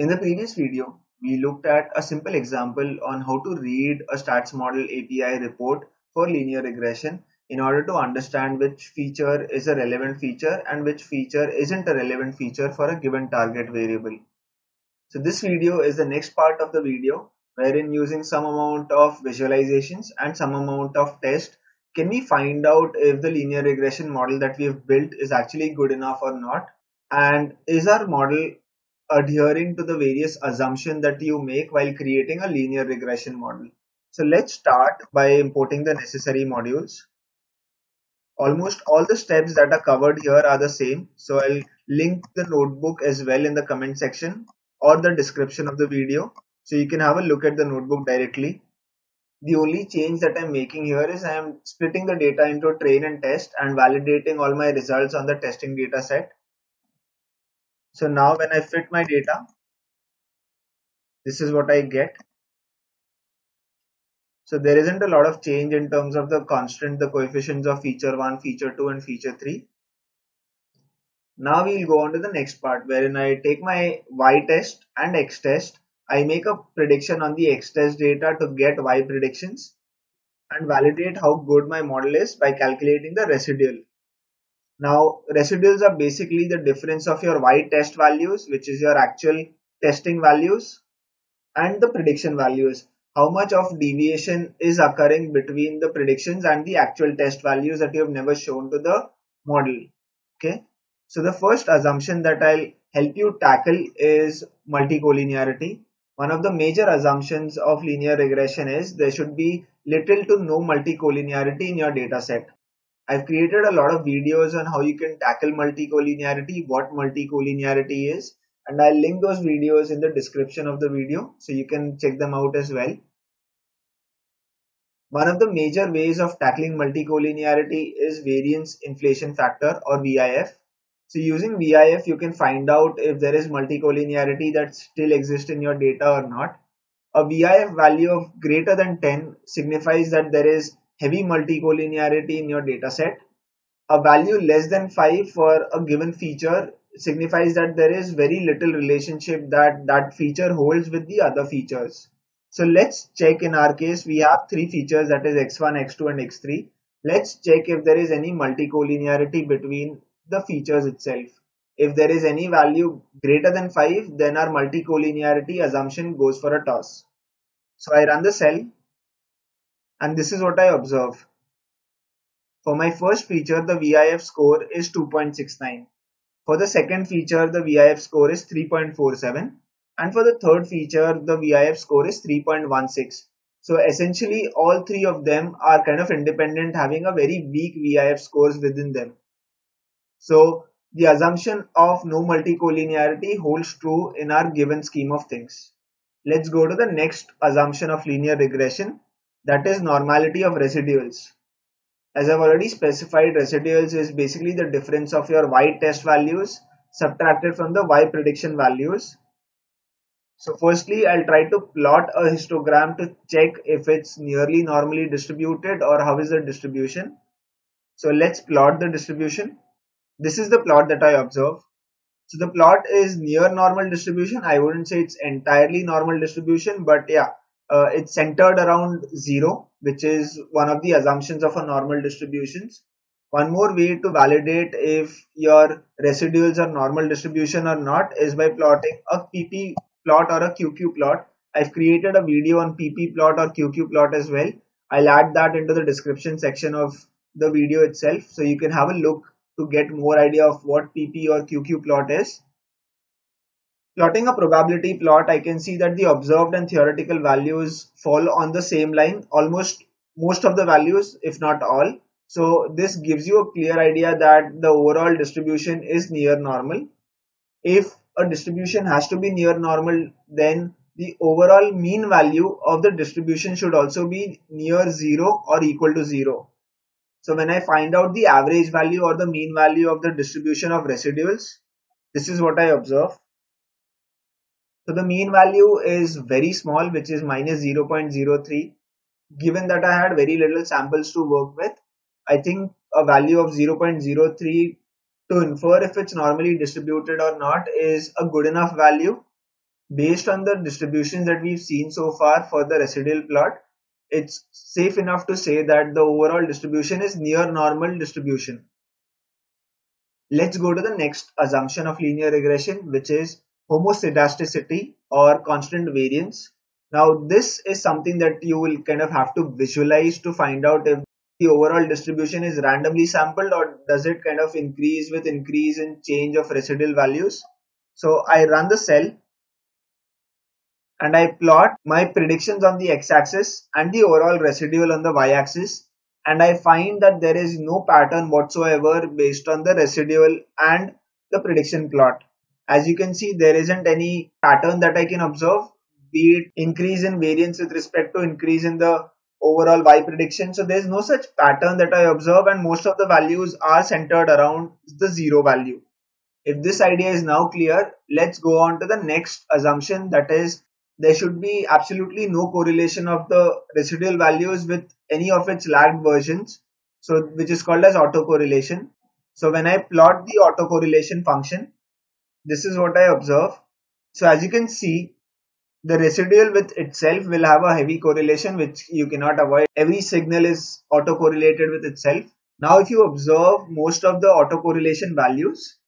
In the previous video, we looked at a simple example on how to read a statsmodels API report for linear regression in order to understand which feature is a relevant feature and which feature isn't a relevant feature for a given target variable. So this video is the next part of the video wherein using some amount of visualizations and some amount of test can we find out if the linear regression model that we have built is actually good enough or not and is our model adhering to the various assumptions that you make while creating a linear regression model. So let's start by importing the necessary modules. Almost all the steps that are covered here are the same. So I'll link the notebook as well in the comment section or the description of the video. So you can have a look at the notebook directly. The only change that I'm making here is I'm splitting the data into train and test and validating all my results on the testing data set. So now when I fit my data, this is what I get. So there isn't a lot of change in terms of the constant, the coefficients of feature 1, feature 2 and feature 3. Now we'll go on to the next part wherein I take my y test and x test. I make a prediction on the x test data to get y predictions and validate how good my model is by calculating the residual. Now residuals are basically the difference of your y test values which is your actual testing values and the prediction values. How much of deviation is occurring between the predictions and the actual test values that you have never shown to the model. Okay. So the first assumption that I'll help you tackle is multicollinearity. One of the major assumptions of linear regression is there should be little to no multicollinearity in your data set. I've created a lot of videos on how you can tackle multicollinearity, what multicollinearity is, and I'll link those videos in the description of the video so you can check them out as well. One of the major ways of tackling multicollinearity is variance inflation factor or VIF. So using VIF, you can find out if there is multicollinearity that still exists in your data or not. A VIF value of greater than 10 signifies that there is heavy multicollinearity in your dataset. A value less than 5 for a given feature signifies that there is very little relationship that that feature holds with the other features. So let's check in our case we have three features that is x1, x2 and x3. Let's check if there is any multicollinearity between the features itself. If there is any value greater than 5 then our multicollinearity assumption goes for a toss. So I run the cell and this is what I observe. For my first feature, the VIF score is 2.69. For the second feature, the VIF score is 3.47. And for the third feature, the VIF score is 3.16. So essentially, all three of them are kind of independent, having a very weak VIF scores within them. So the assumption of no multicollinearity holds true in our given scheme of things. Let's go to the next assumption of linear regression that is normality of residuals. As I've already specified, residuals is basically the difference of your y test values subtracted from the y prediction values. So firstly, I'll try to plot a histogram to check if it's nearly normally distributed or how is the distribution. So let's plot the distribution. This is the plot that I observe. So the plot is near normal distribution. I wouldn't say it's entirely normal distribution, but yeah, uh, it's centered around zero, which is one of the assumptions of a normal distributions. One more way to validate if your residuals are normal distribution or not is by plotting a PP plot or a QQ plot. I've created a video on PP plot or QQ plot as well. I'll add that into the description section of the video itself so you can have a look to get more idea of what PP or QQ plot is. Plotting a probability plot, I can see that the observed and theoretical values fall on the same line, almost most of the values, if not all. So this gives you a clear idea that the overall distribution is near normal. If a distribution has to be near normal, then the overall mean value of the distribution should also be near zero or equal to zero. So when I find out the average value or the mean value of the distribution of residuals, this is what I observe. So the mean value is very small, which is minus 0.03. Given that I had very little samples to work with, I think a value of 0.03 to infer if it's normally distributed or not is a good enough value. based on the distributions that we've seen so far for the residual plot, it's safe enough to say that the overall distribution is near normal distribution. Let's go to the next assumption of linear regression, which is homoscedasticity or constant variance. Now, this is something that you will kind of have to visualize to find out if the overall distribution is randomly sampled or does it kind of increase with increase in change of residual values. So I run the cell and I plot my predictions on the x-axis and the overall residual on the y-axis and I find that there is no pattern whatsoever based on the residual and the prediction plot. As you can see, there isn't any pattern that I can observe, be it increase in variance with respect to increase in the overall y prediction. So there's no such pattern that I observe and most of the values are centered around the zero value. If this idea is now clear, let's go on to the next assumption that is there should be absolutely no correlation of the residual values with any of its lagged versions so which is called as autocorrelation so when i plot the autocorrelation function this is what i observe so as you can see the residual with itself will have a heavy correlation which you cannot avoid every signal is autocorrelated with itself now if you observe most of the autocorrelation values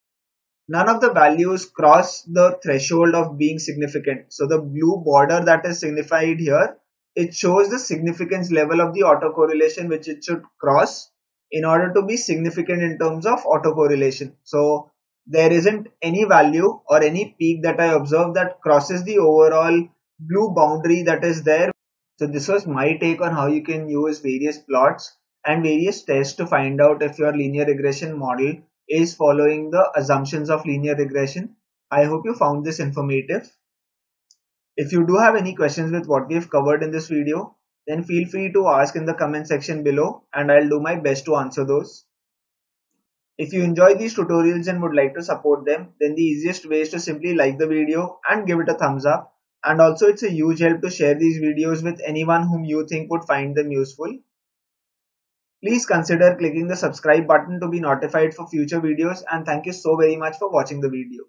none of the values cross the threshold of being significant. So the blue border that is signified here, it shows the significance level of the autocorrelation which it should cross in order to be significant in terms of autocorrelation. So there isn't any value or any peak that I observe that crosses the overall blue boundary that is there. So this was my take on how you can use various plots and various tests to find out if your linear regression model is following the assumptions of linear regression. I hope you found this informative. If you do have any questions with what we have covered in this video, then feel free to ask in the comment section below and I'll do my best to answer those. If you enjoy these tutorials and would like to support them, then the easiest way is to simply like the video and give it a thumbs up. And also it's a huge help to share these videos with anyone whom you think would find them useful. Please consider clicking the subscribe button to be notified for future videos and thank you so very much for watching the video.